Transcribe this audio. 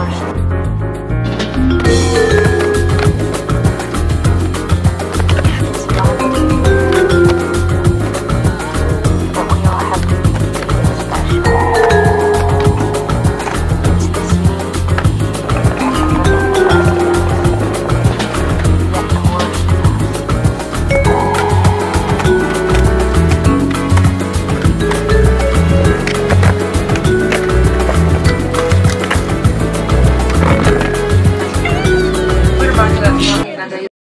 washed. cuando yo...